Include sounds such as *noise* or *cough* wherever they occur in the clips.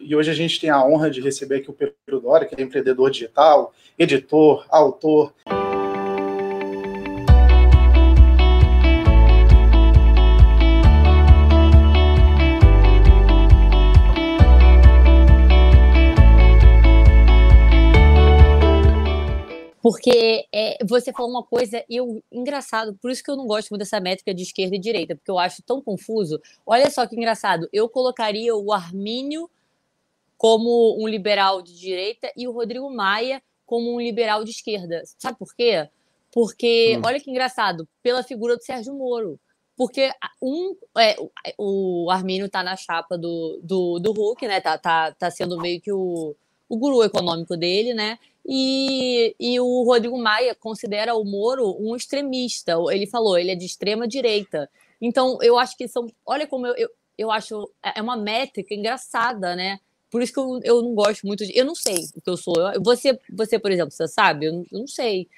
e hoje a gente tem a honra de receber aqui o Pedro Dória, que é empreendedor digital, editor, autor. Porque é, você falou uma coisa, eu, engraçado, por isso que eu não gosto muito dessa métrica de esquerda e direita, porque eu acho tão confuso. Olha só que engraçado, eu colocaria o Armínio como um liberal de direita e o Rodrigo Maia como um liberal de esquerda. Sabe por quê? Porque, hum. olha que engraçado, pela figura do Sérgio Moro. Porque um, é, o Armínio está na chapa do, do, do Hulk, né? Tá, tá, tá sendo meio que o, o guru econômico dele, né? E, e o Rodrigo Maia considera o Moro um extremista. Ele falou, ele é de extrema direita. Então, eu acho que são. Olha como eu, eu, eu acho. É uma métrica engraçada, né? Por isso que eu, eu não gosto muito de. Eu não sei o que eu sou. Você, você por exemplo, você sabe? Eu não, eu não sei.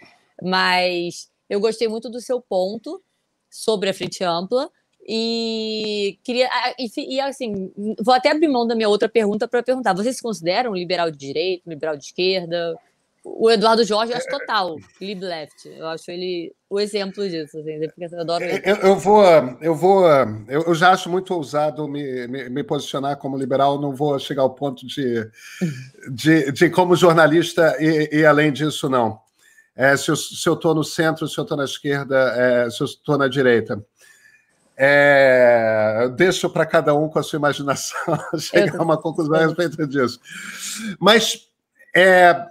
Mas eu gostei muito do seu ponto sobre a frente ampla. E queria. E, e, assim, vou até abrir mão da minha outra pergunta para perguntar: vocês se consideram liberal de direita, liberal de esquerda? O Eduardo Jorge, eu acho total, lib left. Eu acho ele o exemplo disso, assim, eu adoro ele. Eu, eu vou, eu vou, eu, eu, já acho muito ousado me, me, me, posicionar como liberal, não vou chegar ao ponto de, de, de como jornalista e, e, além disso, não. É, se eu estou no centro, se eu estou na esquerda, é, se eu estou na direita. É, deixo para cada um com a sua imaginação *laughs* chegar a uma conclusão a respeito disso. Mas é,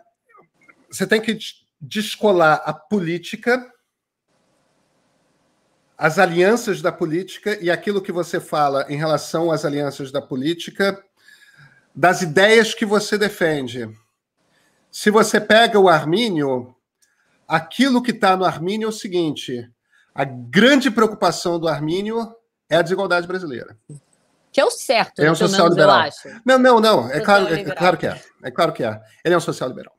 você tem que descolar a política, as alianças da política e aquilo que você fala em relação às alianças da política, das ideias que você defende. Se você pega o Armínio, aquilo que está no Armínio é o seguinte: a grande preocupação do Armínio é a desigualdade brasileira. Que é o certo, é um social liberal. Não, não, não. É claro, é claro que é. É claro que é. Ele é um social liberal.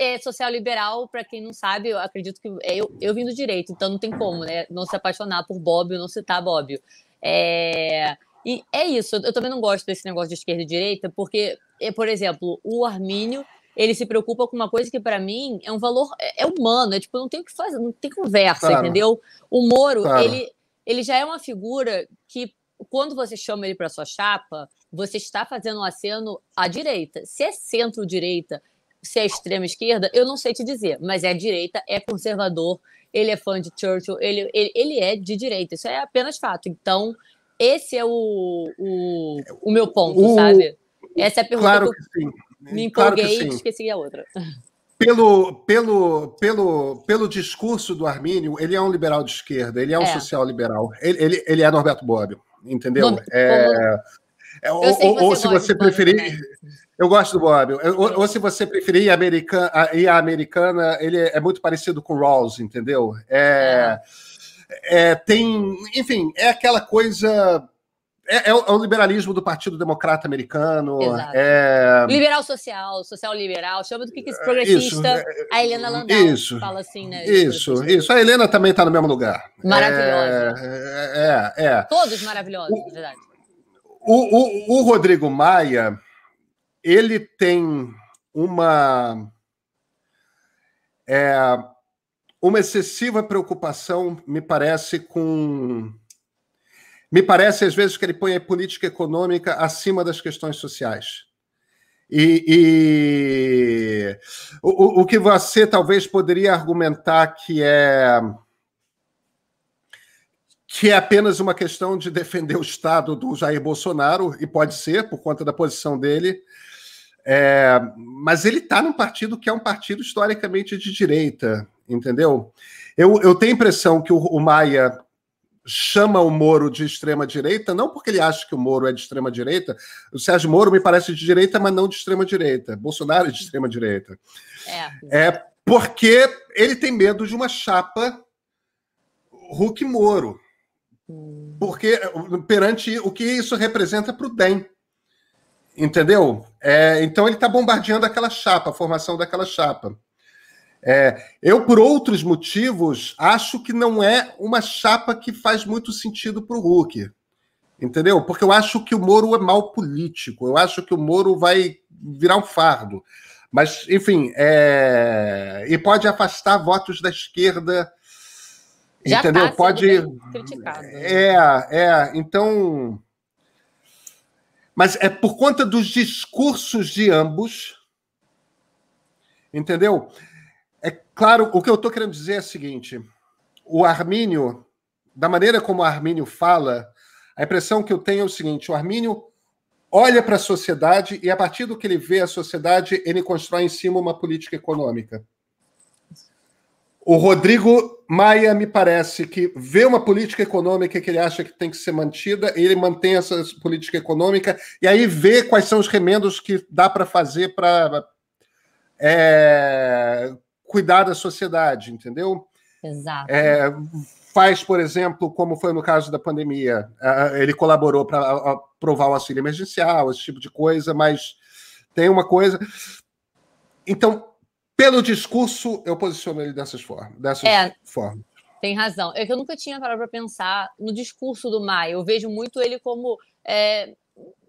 É social liberal, para quem não sabe, eu acredito que é, eu, eu vim do direito, então não tem como, né? Não se apaixonar por Bob ou não citar Bob. É, e é isso, eu também não gosto desse negócio de esquerda e direita, porque, é, por exemplo, o Armínio ele se preocupa com uma coisa que para mim é um valor é, é, humano, é tipo não tem o que fazer, não tem conversa, claro. entendeu? O Moro, claro. ele ele já é uma figura que quando você chama ele para sua chapa, você está fazendo um aceno à direita. Se é centro-direita, se é extrema esquerda, eu não sei te dizer, mas é direita, é conservador, ele é fã de Churchill, ele, ele, ele é de direita, isso é apenas fato. Então, esse é o, o, o meu ponto, o, sabe? Essa é a pergunta claro que, que sim. me empolguei claro e esqueci a outra. Pelo, pelo, pelo, pelo discurso do Armínio, ele é um liberal de esquerda, ele é um é. social liberal, ele, ele, ele é Norberto Bobbio, entendeu? É, é, ou, ou se você preferir. Eu gosto do Bob. Ou, ou, se você preferir ir, americana, ir a americana, ele é muito parecido com o Rawls, entendeu? É, é. é, tem, enfim, é aquela coisa. É, é, o, é, o, liberalismo do Partido Democrata Americano. É... Liberal social, social liberal, chama do que, que progressista. Isso, a Helena Landau isso, fala assim, né? Isso, isso. A Helena também está no mesmo lugar. Maravilhosa. É, é, é. Todos maravilhosos, o, verdade. O, o, o Rodrigo Maia ele tem uma é, uma excessiva preocupação, me parece, com me parece às vezes que ele põe a política econômica acima das questões sociais. E, e o, o que você talvez poderia argumentar que é que é apenas uma questão de defender o Estado do Jair Bolsonaro, e pode ser, por conta da posição dele, é, mas ele está num partido que é um partido historicamente de direita, entendeu? Eu, eu tenho a impressão que o, o Maia chama o Moro de extrema direita, não porque ele acha que o Moro é de extrema direita. O Sérgio Moro me parece de direita, mas não de extrema direita. Bolsonaro é de extrema direita. É. é porque ele tem medo de uma chapa Hulk Moro. Hum. Porque perante o que isso representa para o DEM. Entendeu? É, então ele está bombardeando aquela chapa, a formação daquela chapa. É, eu, por outros motivos, acho que não é uma chapa que faz muito sentido para o Hulk. Entendeu? Porque eu acho que o Moro é mal político. Eu acho que o Moro vai virar um fardo. Mas, enfim, é... e pode afastar votos da esquerda. Já entendeu? Tá pode. Criticado. É, é. Então. Mas é por conta dos discursos de ambos. Entendeu? É claro, o que eu estou querendo dizer é o seguinte: o Armínio, da maneira como o Armínio fala, a impressão que eu tenho é o seguinte: o Armínio olha para a sociedade e, a partir do que ele vê a sociedade, ele constrói em cima uma política econômica. O Rodrigo Maia me parece que vê uma política econômica que ele acha que tem que ser mantida, ele mantém essa política econômica e aí vê quais são os remendos que dá para fazer para é, cuidar da sociedade, entendeu? Exato. É, faz, por exemplo, como foi no caso da pandemia, ele colaborou para aprovar o auxílio emergencial, esse tipo de coisa, mas tem uma coisa. Então, pelo discurso, eu posiciono ele dessas formas. Dessas é, formas. Tem razão. É que eu nunca tinha parado para pensar no discurso do Maia. Eu vejo muito ele como. É,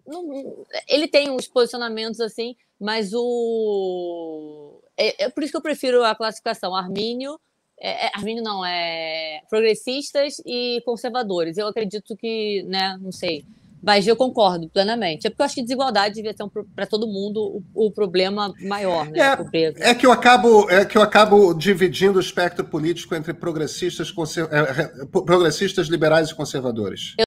não, ele tem uns posicionamentos assim, mas o. É, é por isso que eu prefiro a classificação Armínio é, é, Arminio não, é progressistas e conservadores. Eu acredito que, né, não sei, mas eu concordo plenamente. É porque eu acho que desigualdade devia ser um, para todo mundo o, o, problema maior, né? É, é, que eu acabo, é que eu acabo dividindo o espectro político entre progressistas, conser, é, progressistas liberais e conservadores. Eu